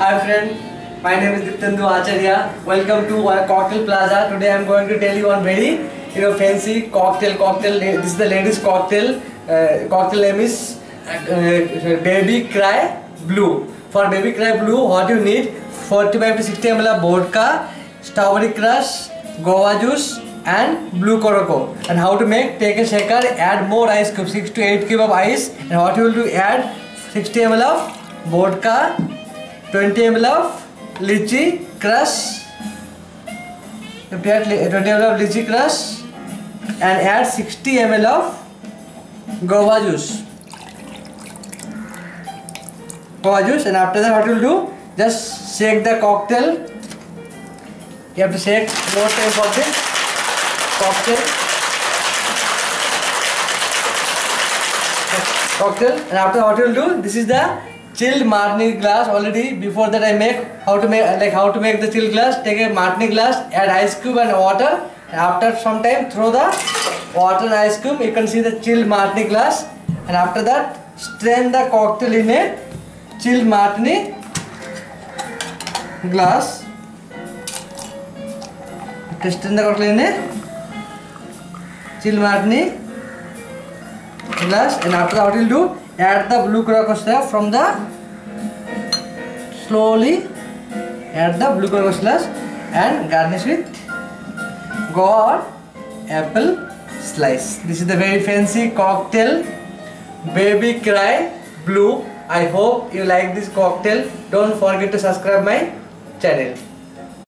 Hi friend, my name is Diptendu Acharya. Welcome to our cocktail plaza. Today I am going to tell you one very you know fancy cocktail. Cocktail. This is the ladies cocktail. Uh, cocktail name is uh, Baby Cry Blue. For Baby Cry Blue, what you need 45 to 60 ml vodka, strawberry crush, guava juice, and blue Coroco. And how to make? Take a shaker, add more ice cubes, 6 to 8 cube of ice. And what you will do? Add 60 ml of vodka, 20 ml of lychee crush, add 20 ml of lychee crush, and add 60 ml of guava juice. Guava juice, and after that, what you will do? Just shake the cocktail. You have to shake more time for cocktail. Cocktail, and after what you will do? This is the chilled martini glass already before that i make how to make like how to make the chilled glass take a martini glass add ice cube and water after some time throw the water and ice cube you can see the chilled martini glass and after that strain the cocktail in a chilled martini glass strain the cocktail in a chilled martini glass and after that what you'll do add the blue crocus from the slowly add the blue crocus and garnish with or apple slice. This is the very fancy cocktail. Baby cry blue. I hope you like this cocktail. Don't forget to subscribe my channel